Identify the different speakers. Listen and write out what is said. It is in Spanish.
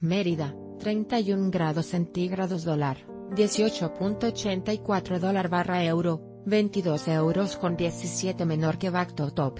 Speaker 1: Mérida, 31 grados centígrados dólar, 18.84 dólar barra euro, 22 euros con 17 menor que Bacto Top.